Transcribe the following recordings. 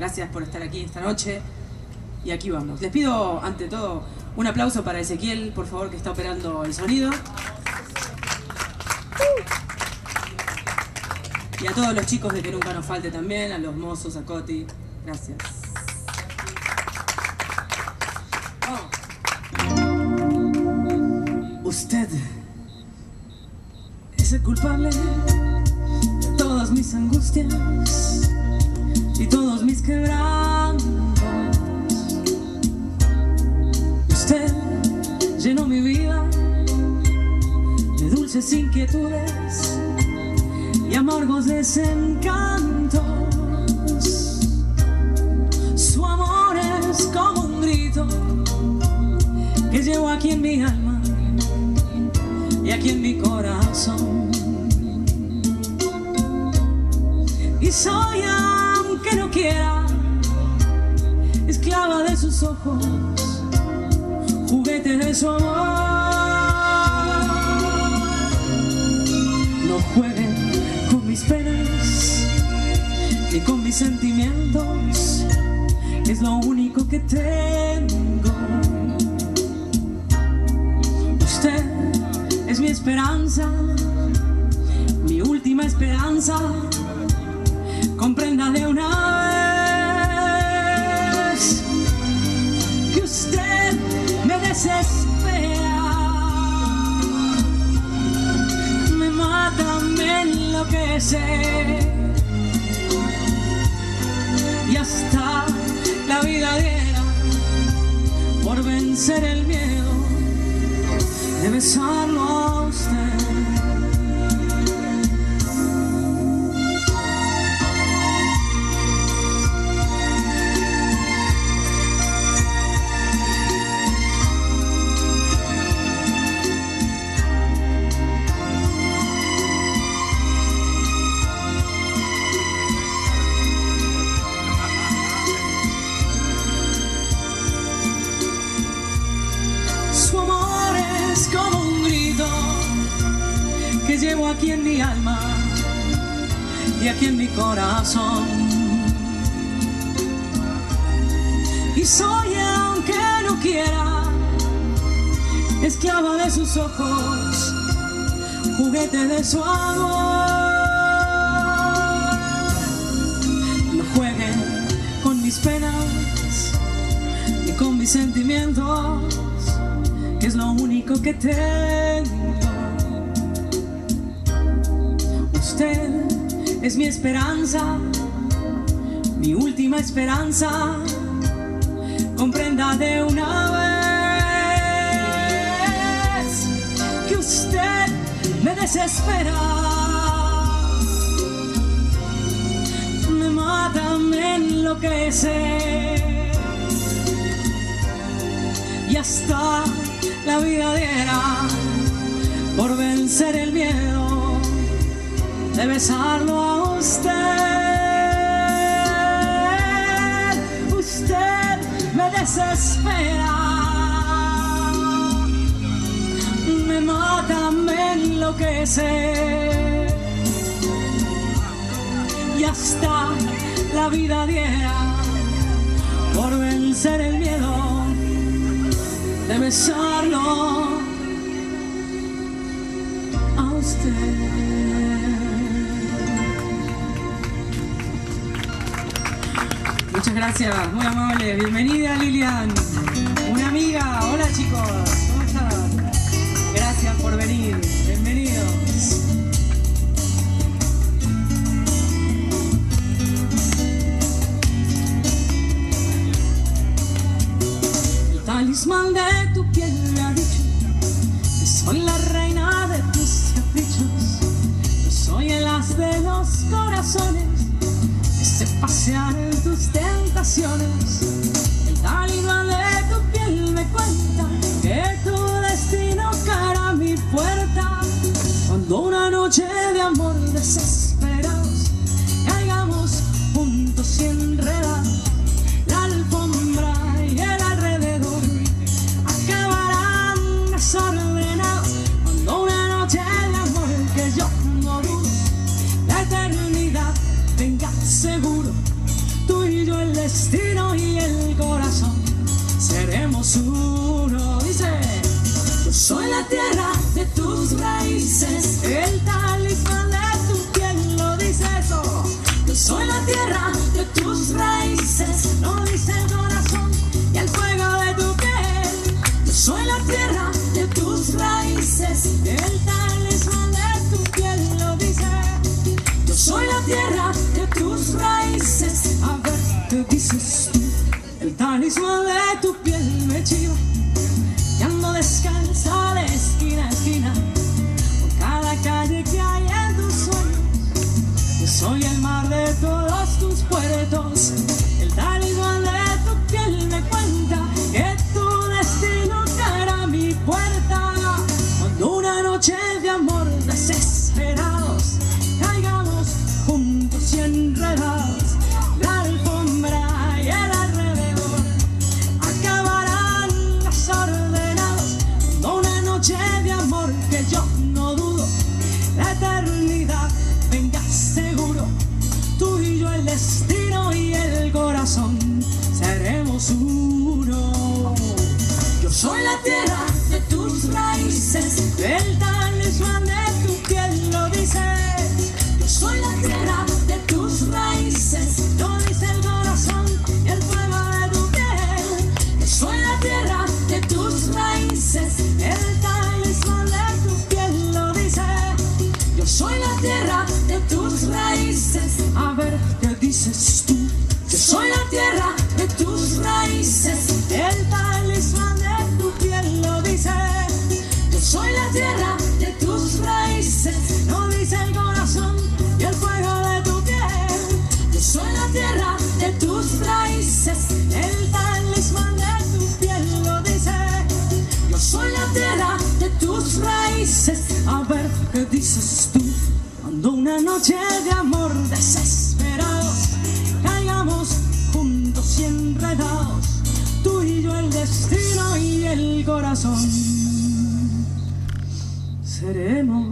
Gracias por estar aquí esta noche. Y aquí vamos. Les pido, ante todo, un aplauso para Ezequiel, por favor, que está operando el sonido. Y a todos los chicos de que nunca nos falte también, a los mozos, a Coti. Gracias. Oh. Usted es el culpable de todas mis angustias y todos mis quebrantos. Usted llenó mi vida de dulces inquietudes y amargos desencantos. Su amor es como un grito que llevo aquí en mi alma y aquí en mi corazón. Y soy, no quiera, esclava de sus ojos, juguete de su amor. No jueguen con mis penas ni con mis sentimientos, es lo único que tengo. Usted es mi esperanza, mi última esperanza. Comprenda de una vez que usted me desespera, me mata, me enloquece. Y hasta la vida diera por vencer el miedo de besarlo es lo único que tengo. Usted es mi esperanza, mi última esperanza. Comprenda de una vez que usted me desespera, me mata, me enloquece y hasta la vida diera por vencer el miedo de besarlo a usted. Usted me desespera, me mata, me enloquece y hasta la vida diera por vencer el miedo de usted. Muchas gracias, muy amable. Bienvenida Lilian, una amiga. Hola chicos, ¿cómo están? Gracias por venir, bienvenidos. El talismán de que soy la reina de tus caprichos. Yo soy el as de los corazones que se pasean en tus tentaciones. dos noche de amor desesperados, caigamos juntos y enredados, tú y yo el destino y el corazón. Seremos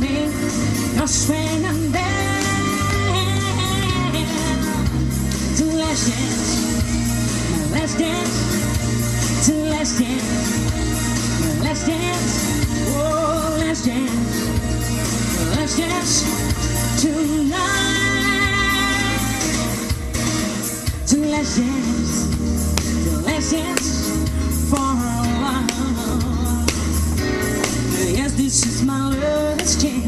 morning, dance, dance, dance, dance, oh, dance, dance, tonight. Dance, dance.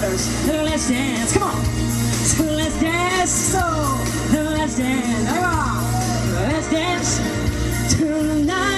Let's dance. Come on. Let's dance. So let's dance. Let's dance tonight.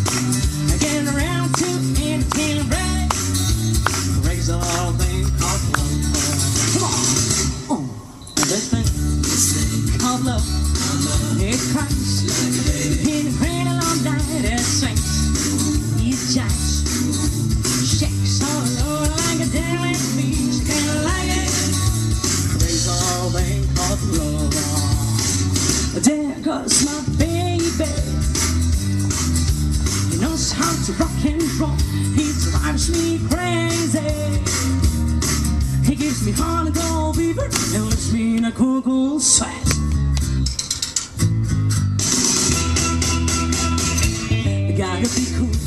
makes me wanna go beaver and lifts me in a cool, cool sweat. Gotta be cool.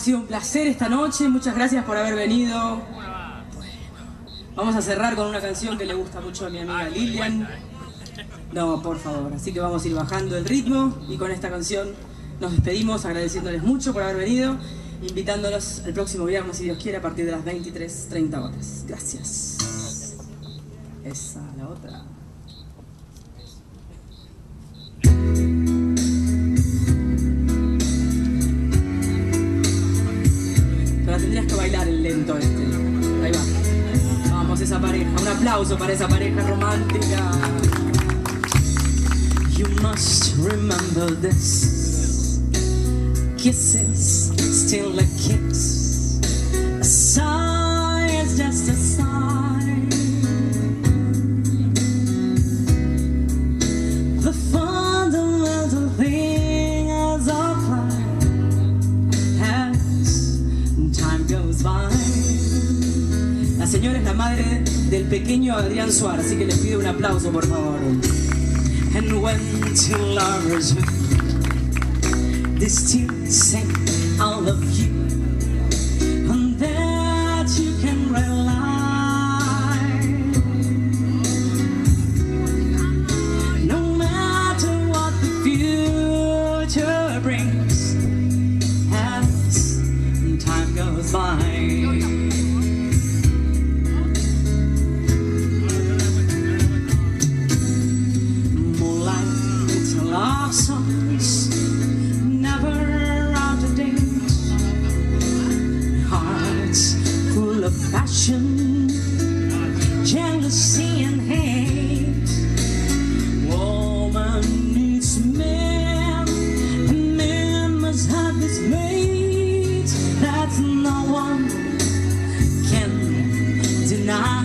Ha sido un placer esta noche. Muchas gracias por haber venido. Vamos a cerrar con una canción que le gusta mucho a mi amiga Lilian. No, por favor. Así que vamos a ir bajando el ritmo y con esta canción nos despedimos agradeciéndoles mucho por haber venido, invitándolos el próximo viernes, si Dios quiere, a partir de las 23.30 horas. Gracias. Esa, la otra. Aplauso para esa pareja romántica. You must remember this. Kisses, still a kiss. A sigh is just a sigh. The fundamental thing is apply as time goes by. Señora es la madre del pequeño Adrián Suárez, así que les pido un aplauso, por favor. And when two lovers love you, promise that no one can deny.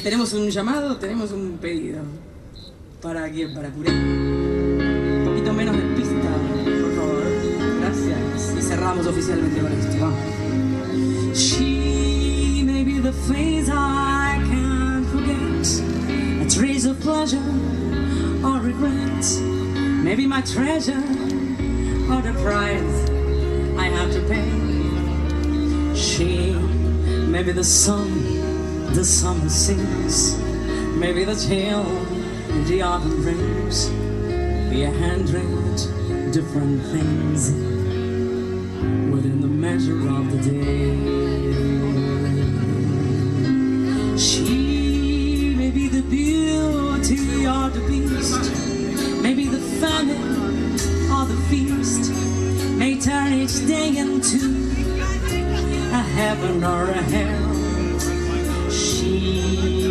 Eh, tenemos un llamado, tenemos un pedido. para quién, para Curé. Un poquito menos de pista, por favor. Gracias. Y cerramos oficialmente con esto. Vamos. She may be the face I can't forget, a trace of pleasure or regret. Maybe my treasure or the price I have to pay. She may be the song the summer sings, maybe the tale the autumn brings. Be a hundred different things within the measure of the day. She may be the beauty or the beast, maybe the famine or the feast, may turn each day into a heaven or a hell.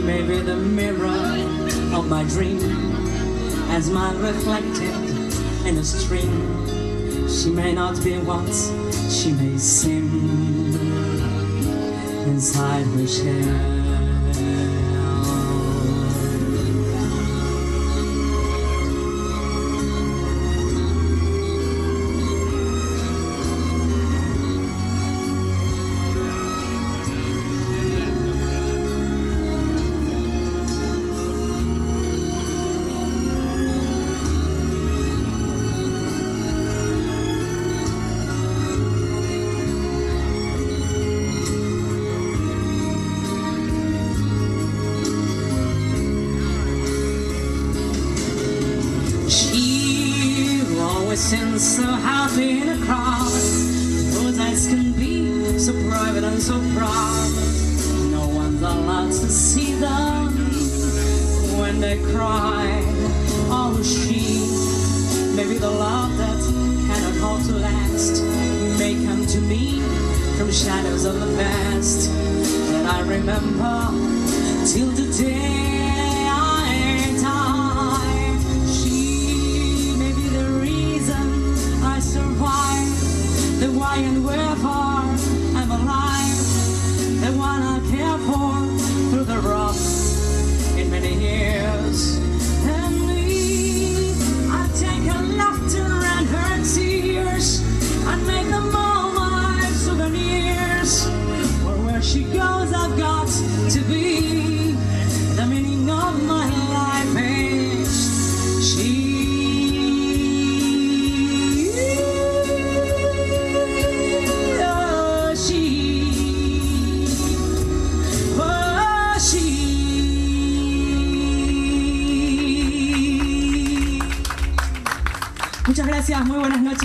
She may be the mirror of my dream, as mine reflected in a stream. She may not be what she may seem inside her shell. Seems so happy in a crowd, whose eyes can be so private and so proud. No one's allowed to see them when they cry. Oh, she maybe the love that cannot hold to last may come to me from shadows of the past that I remember till the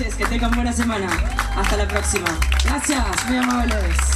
que tengan buena semana. Hasta la próxima. Gracias, muy amables.